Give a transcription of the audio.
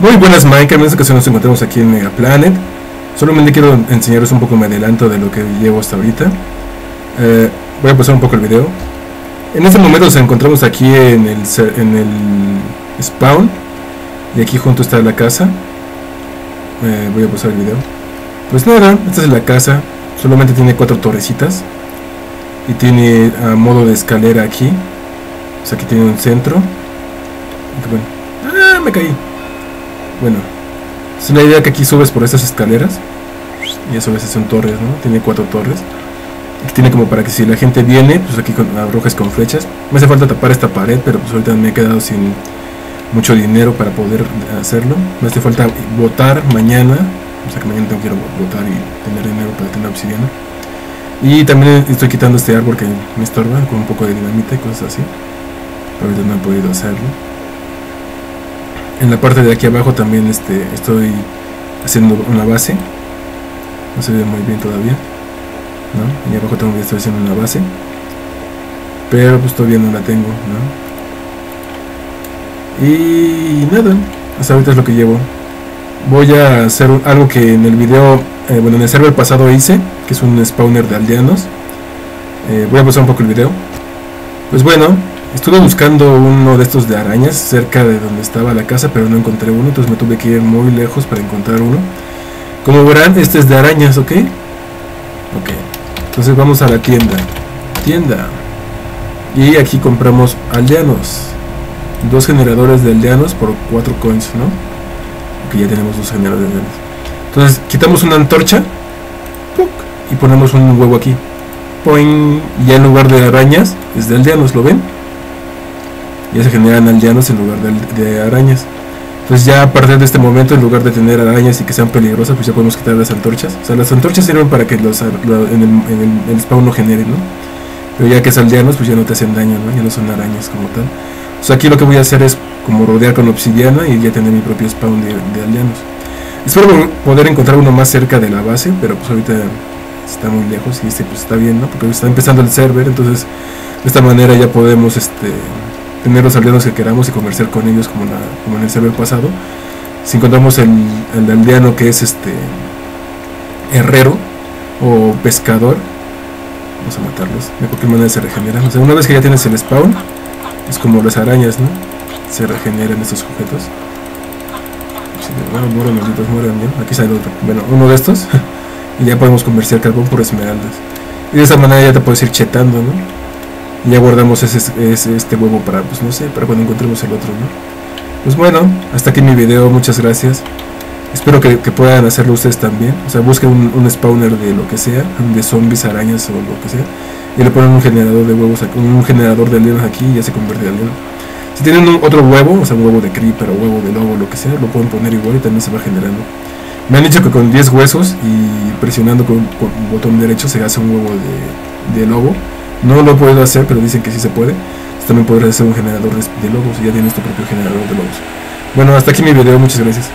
Muy buenas Minecraft, en esta ocasión nos encontramos aquí en Megaplanet. Solamente quiero enseñaros un poco, me adelanto de lo que llevo hasta ahorita. Eh, Voy a pasar un poco el video. En este momento nos encontramos aquí en el, en el spawn. Y aquí junto está la casa. Eh, Voy a pasar el video. Pues nada, esta es la casa. Solamente tiene cuatro torrecitas. Y tiene a modo de escalera aquí. O sea, aquí tiene un centro. ¡Ah! Me caí bueno, es una idea que aquí subes por estas escaleras y eso a veces son torres, ¿no? Tiene cuatro torres. Tiene como para que si la gente viene, pues aquí con con flechas. Me hace falta tapar esta pared, pero pues ahorita me he quedado sin mucho dinero para poder hacerlo. Me hace falta votar mañana, o sea que mañana tengo que ir a votar y tener dinero para tener obsidiana. Y también estoy quitando este árbol que me estorba con un poco de dinamita y cosas así. Ahorita no he podido hacerlo en la parte de aquí abajo también este, estoy haciendo una base. No se ve muy bien todavía ¿no? y abajo también estoy haciendo una base. Pero pues todavía no la tengo ¿no? y nada hasta ahorita es lo que llevo. Voy a hacer algo que en el video eh, bueno en el server pasado hice que es un spawner de aldeanos. Eh, voy a pasar un poco el video. Pues bueno Estuve buscando uno de estos de arañas cerca de donde estaba la casa, pero no encontré uno, entonces me tuve que ir muy lejos para encontrar uno. Como verán, este es de arañas, ¿ok? Ok. Entonces vamos a la tienda. Tienda. Y aquí compramos aldeanos. Dos generadores de aldeanos por cuatro coins, ¿no? Porque ya tenemos dos generadores de aldeanos. Entonces quitamos una antorcha. Y ponemos un huevo aquí. Ya en lugar de arañas, es de aldeanos, ¿lo ven? Ya se generan aldeanos en lugar de, arañas. Entonces ya a partir de este momento, en lugar de tener arañas y que sean peligrosas, pues ya podemos quitar las antorchas. O sea, las antorchas sirven para que los, en, el, el, spawn no generen, ¿no? Pero ya que es aldeanos, pues ya no te hacen daño, ¿no? Ya no son arañas como tal. Sea, aquí lo que voy a hacer es como rodear con obsidiana y ya tener mi propio spawn de, de aldeanos. Espero poder encontrar uno más cerca de la base, pero pues ahorita está muy lejos y este pues está bien, ¿no? Porque está empezando el server, entonces de esta manera ya podemos este tener los aldeanos que queramos y comerciar con ellos como, en el server pasado. Si encontramos el, aldeano que es este herrero o pescador, vamos a matarlos. De cualquier manera se regeneran. O sea, una vez que ya tienes el spawn, es como las arañas, ¿no? Se regeneran estos objetos. Bueno, mueren malditos, mueren bien. Aquí sale otro. Bueno, uno de estos. y ya podemos comerciar carbón por esmeraldas. Y de esa manera ya te puedes ir chetando, ¿no? Ya guardamos ese, este huevo para, pues no sé, para cuando encontremos el otro, ¿no? Pues bueno, hasta aquí mi video, muchas gracias. Espero que, puedan hacerlo ustedes también. O sea, busquen un, spawner de lo que sea, de zombies, arañas o lo que sea. Y le ponen un generador de huevos, un generador de aldeanos aquí y ya se convierte en aldeano. Si tienen otro huevo, o sea, un huevo de creeper o huevo de lobo, lo que sea, lo pueden poner igual y también se va generando. Me han dicho que con 10 huesos y presionando con, con botón derecho se hace un huevo de, de lobo no lo puedo hacer, pero dicen que sí se puede. También podrás hacer un generador de lobos y ya tienes tu propio generador de lobos. Bueno, hasta aquí mi video, muchas gracias.